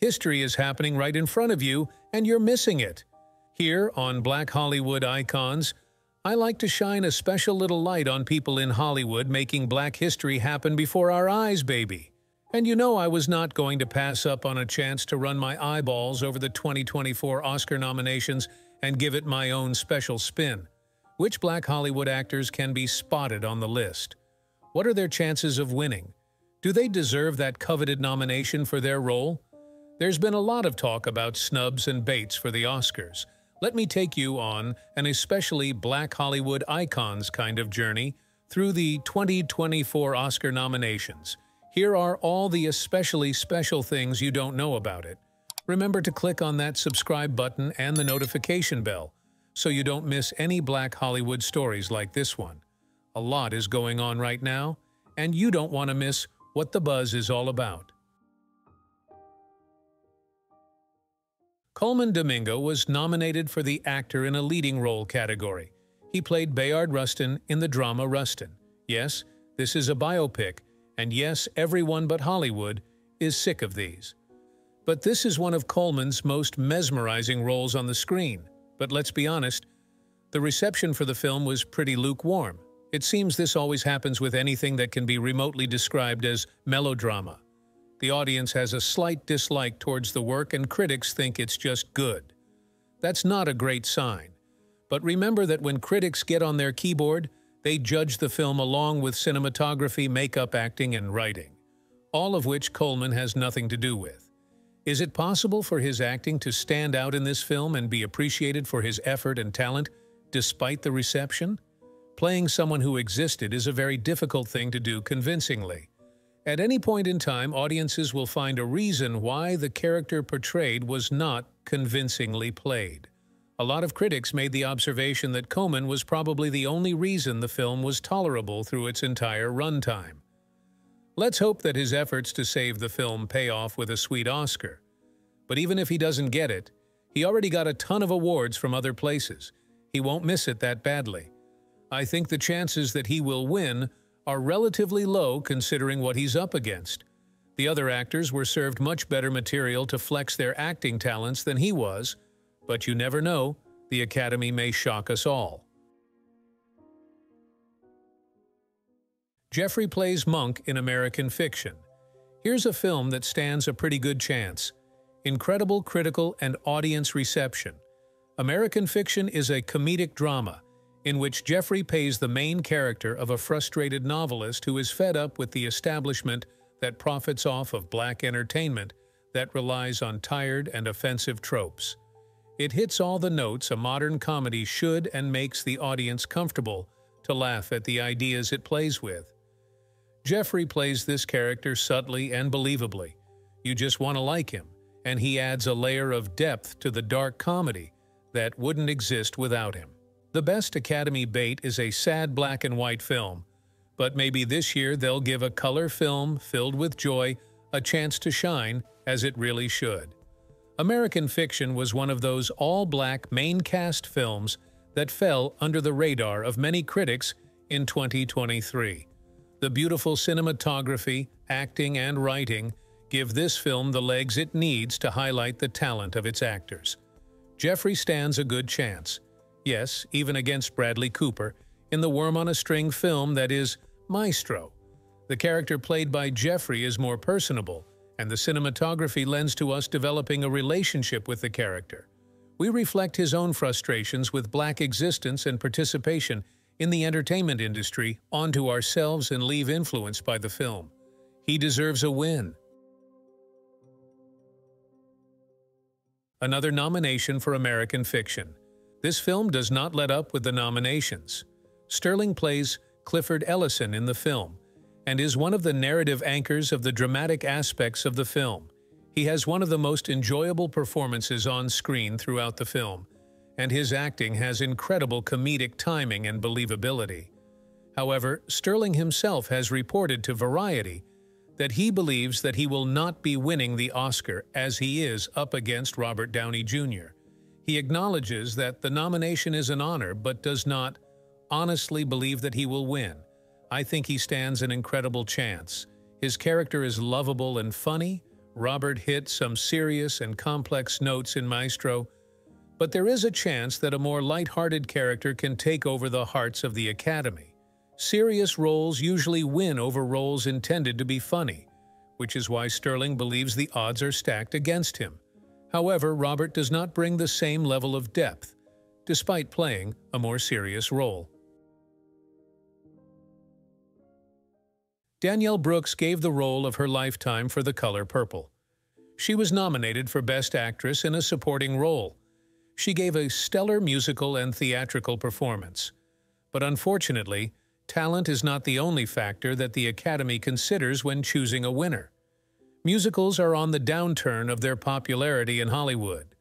History is happening right in front of you, and you're missing it. Here on Black Hollywood Icons, I like to shine a special little light on people in Hollywood making black history happen before our eyes, baby. And you know I was not going to pass up on a chance to run my eyeballs over the 2024 Oscar nominations and give it my own special spin. Which black Hollywood actors can be spotted on the list? What are their chances of winning? Do they deserve that coveted nomination for their role? There's been a lot of talk about snubs and baits for the Oscars. Let me take you on an especially black Hollywood icons kind of journey through the 2024 Oscar nominations. Here are all the especially special things you don't know about it. Remember to click on that subscribe button and the notification bell so you don't miss any Black Hollywood stories like this one. A lot is going on right now, and you don't want to miss what the buzz is all about. Colman Domingo was nominated for the Actor in a Leading Role category. He played Bayard Rustin in the drama Rustin. Yes, this is a biopic, and yes, everyone but Hollywood is sick of these. But this is one of Colman's most mesmerizing roles on the screen. But let's be honest, the reception for the film was pretty lukewarm. It seems this always happens with anything that can be remotely described as melodrama. The audience has a slight dislike towards the work and critics think it's just good. That's not a great sign. But remember that when critics get on their keyboard, they judge the film along with cinematography, makeup, acting, and writing, all of which Colman has nothing to do with. Is it possible for his acting to stand out in this film and be appreciated for his effort and talent despite the reception? Playing someone who existed is a very difficult thing to do convincingly. At any point in time, audiences will find a reason why the character portrayed was not convincingly played. A lot of critics made the observation that Colman was probably the only reason the film was tolerable through its entire runtime. Let's hope that his efforts to save the film pay off with a sweet Oscar. But even if he doesn't get it, he already got a ton of awards from other places. He won't miss it that badly. I think the chances that he will win are relatively low considering what he's up against. The other actors were served much better material to flex their acting talents than he was, but you never know, the Academy may shock us all. Jeffrey plays Monk in American Fiction. Here's a film that stands a pretty good chance. Incredible critical and audience reception. American Fiction is a comedic drama in which Jeffrey plays the main character of a frustrated novelist who is fed up with the establishment that profits off of black entertainment that relies on tired and offensive tropes. It hits all the notes a modern comedy should and makes the audience comfortable to laugh at the ideas it plays with. Jeffrey plays this character subtly and believably. You just want to like him, and he adds a layer of depth to the dark comedy that wouldn't exist without him. The best Academy bait is a sad black and white film, but maybe this year they'll give a color film filled with joy a chance to shine as it really should. American Fiction was one of those all-black main cast films that fell under the radar of many critics in 2023. The beautiful cinematography, acting, and writing give this film the legs it needs to highlight the talent of its actors. Jeffrey stands a good chance, yes, even against Bradley Cooper, in the Worm on a String film that is Maestro. The character played by Jeffrey is more personable, and the cinematography lends to us developing a relationship with the character. We reflect his own frustrations with black existence and participation in the entertainment industry onto ourselves and leave influenced by the film. He deserves a win. Another nomination for American Fiction. This film does not let up with the nominations. Sterling plays Clifford Ellison in the film, and is one of the narrative anchors of the dramatic aspects of the film. He has one of the most enjoyable performances on screen throughout the film, and his acting has incredible comedic timing and believability. However, Sterling himself has reported to Variety that he believes that he will not be winning the Oscar as he is up against Robert Downey Jr. He acknowledges that the nomination is an honor but does not honestly believe that he will win. I think he stands an incredible chance. His character is lovable and funny, Robert hit some serious and complex notes in Maestro, but there is a chance that a more light-hearted character can take over the hearts of the Academy. Serious roles usually win over roles intended to be funny, which is why Sterling believes the odds are stacked against him. However, Robert does not bring the same level of depth, despite playing a more serious role. Danielle Brooks gave the role of her lifetime for The Color Purple. She was nominated for Best Actress in a Supporting Role. She gave a stellar musical and theatrical performance. But unfortunately, talent is not the only factor that the Academy considers when choosing a winner. Musicals are on the downturn of their popularity in Hollywood.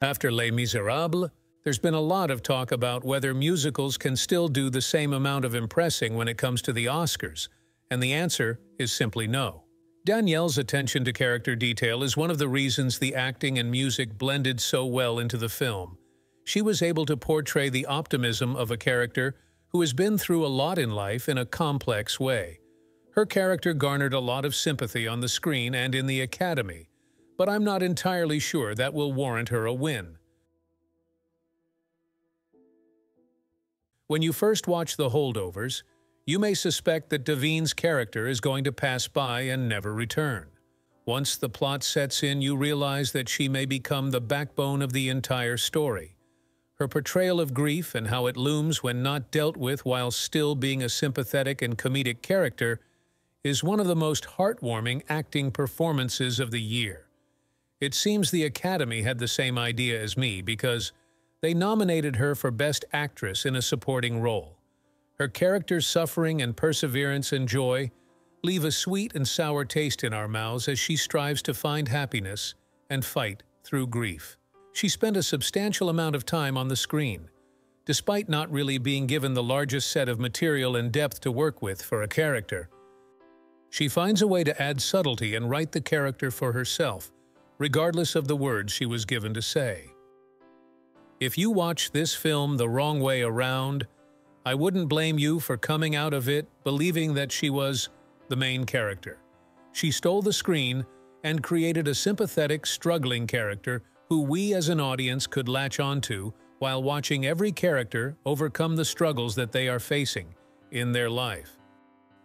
After Les Miserables, there's been a lot of talk about whether musicals can still do the same amount of impressing when it comes to the Oscars – and the answer is simply no. Danielle's attention to character detail is one of the reasons the acting and music blended so well into the film. She was able to portray the optimism of a character who has been through a lot in life in a complex way. Her character garnered a lot of sympathy on the screen and in the Academy, but I'm not entirely sure that will warrant her a win. When you first watch The Holdovers, you may suspect that Da'Vine's character is going to pass by and never return. Once the plot sets in, you realize that she may become the backbone of the entire story. Her portrayal of grief and how it looms when not dealt with while still being a sympathetic and comedic character is one of the most heartwarming acting performances of the year. It seems the Academy had the same idea as me because they nominated her for Best Actress in a Supporting Role. Her character's suffering and perseverance and joy leave a sweet and sour taste in our mouths as she strives to find happiness and fight through grief. She spent a substantial amount of time on the screen, despite not really being given the largest set of material and depth to work with for a character. She finds a way to add subtlety and write the character for herself, regardless of the words she was given to say. If you watch this film the wrong way around, I wouldn't blame you for coming out of it believing that she was the main character. She stole the screen and created a sympathetic, struggling character who we as an audience could latch onto while watching every character overcome the struggles that they are facing in their life.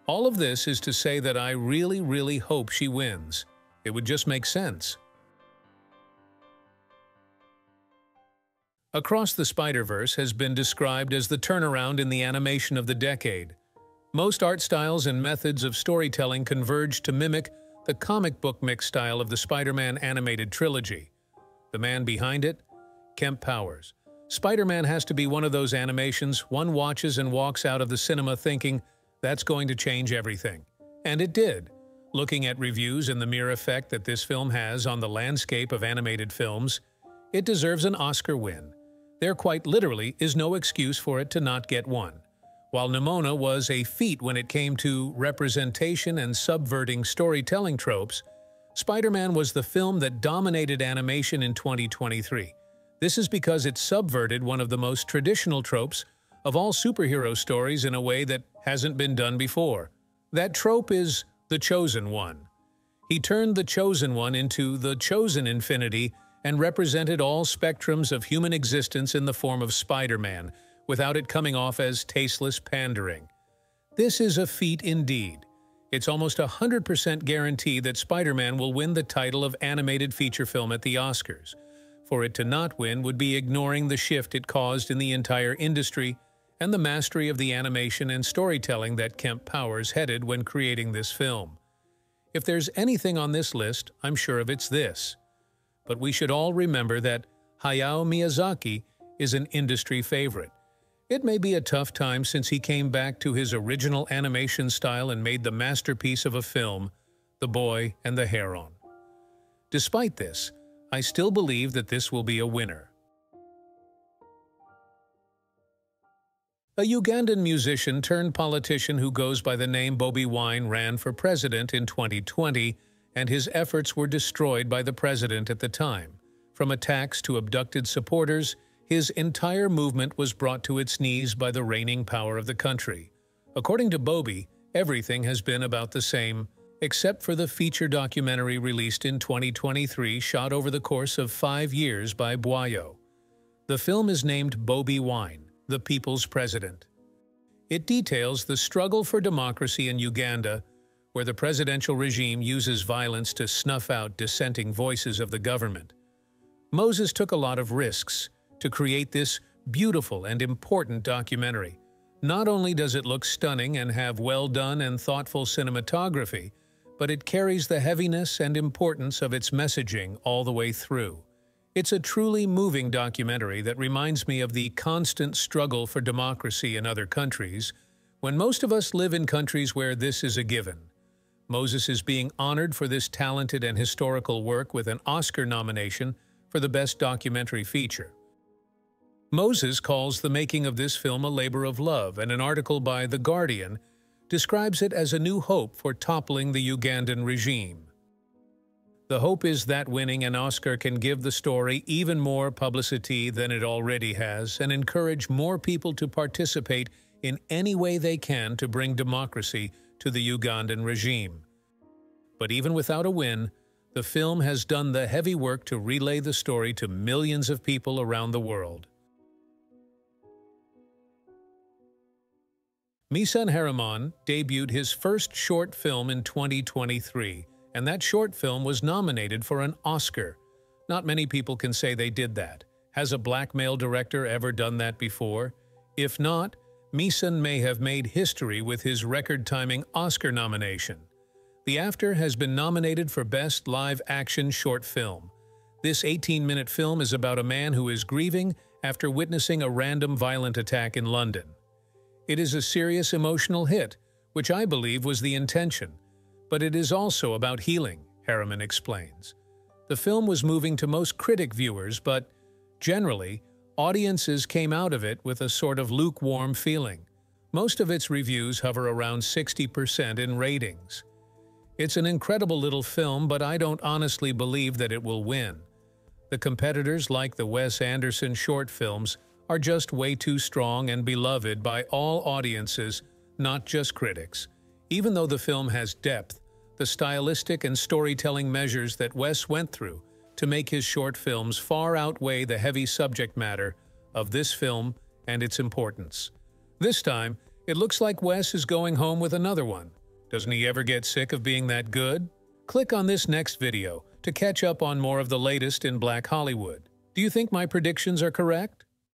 All of this is to say that I really, really hope she wins. It would just make sense. Across the Spider-Verse has been described as the turnaround in the animation of the decade. Most art styles and methods of storytelling converge to mimic the comic book mix style of the Spider-Man animated trilogy. The man behind it? Kemp Powers. Spider-Man has to be one of those animations one watches and walks out of the cinema thinking, that's going to change everything. And it did. Looking at reviews and the mere effect that this film has on the landscape of animated films, it deserves an Oscar win. There quite literally is no excuse for it to not get one. While Nimona was a feat when it came to representation and subverting storytelling tropes, Spider-Man was the film that dominated animation in 2023. This is because it subverted one of the most traditional tropes of all superhero stories in a way that hasn't been done before. That trope is the Chosen One. He turned the Chosen One into the Chosen Infinity and represented all spectrums of human existence in the form of Spider-Man, without it coming off as tasteless pandering. This is a feat indeed. It's almost a 100% guarantee that Spider-Man will win the title of animated feature film at the Oscars. For it to not win would be ignoring the shift it caused in the entire industry and the mastery of the animation and storytelling that Kemp Powers headed when creating this film. If there's anything on this list, I'm sure of it's this but we should all remember that Hayao Miyazaki is an industry favorite. It may be a tough time since he came back to his original animation style and made the masterpiece of a film, The Boy and the Heron. Despite this, I still believe that this will be a winner. A Ugandan musician turned politician who goes by the name Bobi Wine ran for president in 2020 and his efforts were destroyed by the president at the time. From attacks to abducted supporters, his entire movement was brought to its knees by the reigning power of the country. According to Bobi, everything has been about the same, except for the feature documentary released in 2023 shot over the course of five years by Bwayo. The film is named Bobi Wine, the People's President. It details the struggle for democracy in Uganda, where the presidential regime uses violence to snuff out dissenting voices of the government. Moses took a lot of risks to create this beautiful and important documentary. Not only does it look stunning and have well-done and thoughtful cinematography, but it carries the heaviness and importance of its messaging all the way through. It's a truly moving documentary that reminds me of the constant struggle for democracy in other countries, when most of us live in countries where this is a given. Moses is being honored for this talented and historical work with an Oscar nomination for the Best Documentary Feature. Moses calls the making of this film a labor of love, and an article by The Guardian describes it as a new hope for toppling the Ugandan regime. The hope is that winning an Oscar can give the story even more publicity than it already has and encourage more people to participate in any way they can to bring democracy to the Ugandan regime. But even without a win, the film has done the heavy work to relay the story to millions of people around the world. Misan Harriman debuted his first short film in 2023, and that short film was nominated for an Oscar. Not many people can say they did that. Has a black male director ever done that before? If not, Misan may have made history with his record-timing Oscar nomination. The After has been nominated for Best Live Action Short Film. This 18-minute film is about a man who is grieving after witnessing a random violent attack in London. It is a serious emotional hit, which I believe was the intention, but it is also about healing, Harriman explains. The film was moving to most critic viewers, but generally, audiences came out of it with a sort of lukewarm feeling. Most of its reviews hover around 60% in ratings. It's an incredible little film, but I don't honestly believe that it will win. The competitors, like the Wes Anderson short films, are just way too strong and beloved by all audiences, not just critics. Even though the film has depth, the stylistic and storytelling measures that Wes went through to make his short films far outweigh the heavy subject matter of this film and its importance. This time, it looks like Wes is going home with another one, doesn't he ever get sick of being that good? Click on this next video to catch up on more of the latest in Black Hollywood. Do you think my predictions are correct?